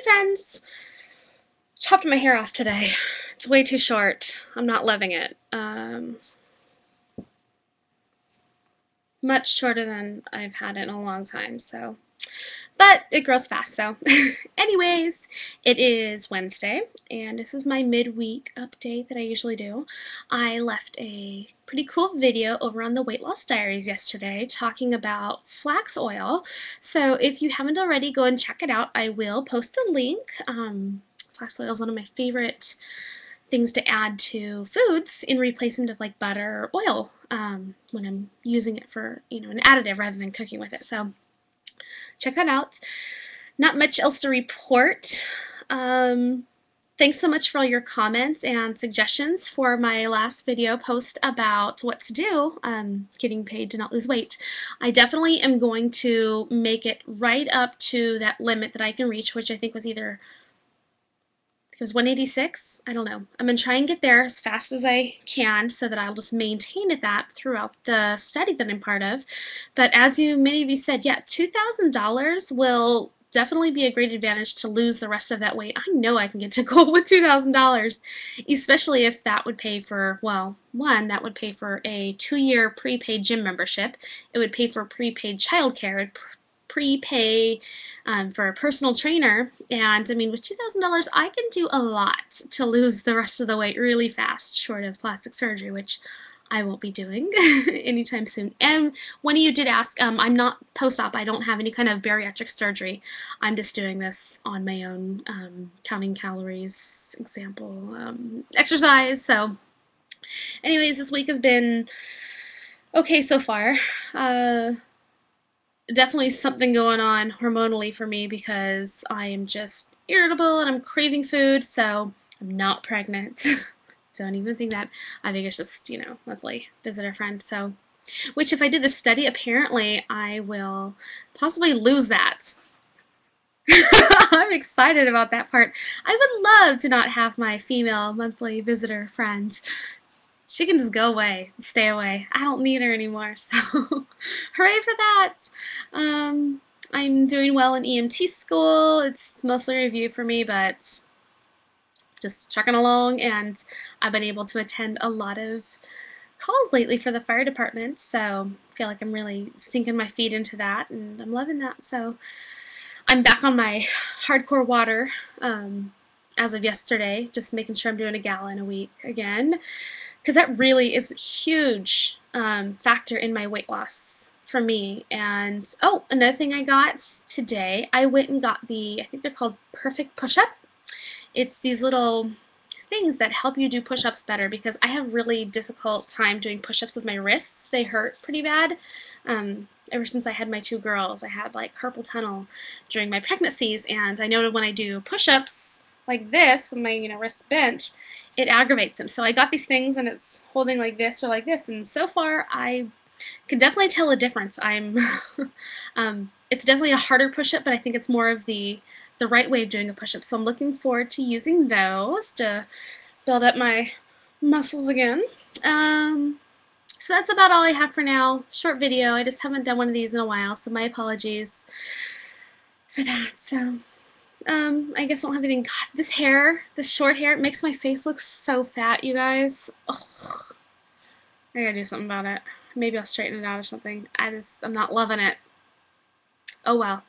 Hey friends! Chopped my hair off today. It's way too short. I'm not loving it. Um, much shorter than I've had it in a long time, so. But it grows fast, so. Anyways, it is Wednesday, and this is my midweek update that I usually do. I left a pretty cool video over on the Weight Loss Diaries yesterday talking about flax oil. So if you haven't already, go and check it out. I will post a link. Um, flax oil is one of my favorite things to add to foods in replacement of like butter or oil um, when I'm using it for, you know, an additive rather than cooking with it. So check that out. Not much else to report. Um, thanks so much for all your comments and suggestions for my last video post about what to do um, getting paid to not lose weight. I definitely am going to make it right up to that limit that I can reach, which I think was either it was 186. I don't know. I'm going to try and get there as fast as I can so that I'll just maintain at that throughout the study that I'm part of. But as you many of you said, yeah, $2,000 will definitely be a great advantage to lose the rest of that weight. I know I can get to goal with $2,000, especially if that would pay for, well, one, that would pay for a two-year prepaid gym membership. It would pay for prepaid childcare. It prepay um, for a personal trainer. And I mean, with $2,000, I can do a lot to lose the rest of the weight really fast, short of plastic surgery, which I won't be doing anytime soon. And one of you did ask, um, I'm not post-op. I don't have any kind of bariatric surgery. I'm just doing this on my own, um, counting calories, example, um, exercise. So anyways, this week has been okay so far. Uh, definitely something going on hormonally for me because I am just irritable and I'm craving food, so I'm not pregnant. Don't even think that. I think it's just, you know, monthly visitor friend. So, which if I did the study, apparently I will possibly lose that. I'm excited about that part. I would love to not have my female monthly visitor friend she can just go away, stay away. I don't need her anymore. So hooray for that. Um, I'm doing well in EMT school. It's mostly review for me, but just trucking along and I've been able to attend a lot of calls lately for the fire department so I feel like I'm really sinking my feet into that and I'm loving that so I'm back on my hardcore water um, as of yesterday just making sure I'm doing a gallon a week again because that really is a huge um, factor in my weight loss for me. And oh, another thing I got today, I went and got the, I think they're called Perfect Push-Up. It's these little things that help you do push-ups better because I have really difficult time doing push-ups with my wrists. They hurt pretty bad. Um, ever since I had my two girls, I had like carpal tunnel during my pregnancies, and I noted when I do push-ups, like this my you know wrist bent, it aggravates them. So I got these things and it's holding like this or like this, and so far I can definitely tell a difference. I'm um, it's definitely a harder push-up, but I think it's more of the the right way of doing a push-up. So I'm looking forward to using those to build up my muscles again. Um, so that's about all I have for now. Short video. I just haven't done one of these in a while, so my apologies for that. So um, I guess I don't have anything. God, this hair, this short hair, it makes my face look so fat, you guys. Ugh. I gotta do something about it. Maybe I'll straighten it out or something. I just, I'm not loving it. Oh well.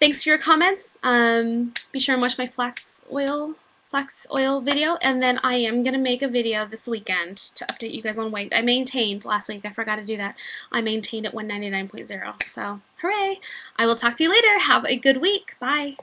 Thanks for your comments. Um, be sure and watch my flax oil flax oil video and then I am going to make a video this weekend to update you guys on weight. I maintained last week. I forgot to do that. I maintained at 199.0. So hooray. I will talk to you later. Have a good week. Bye.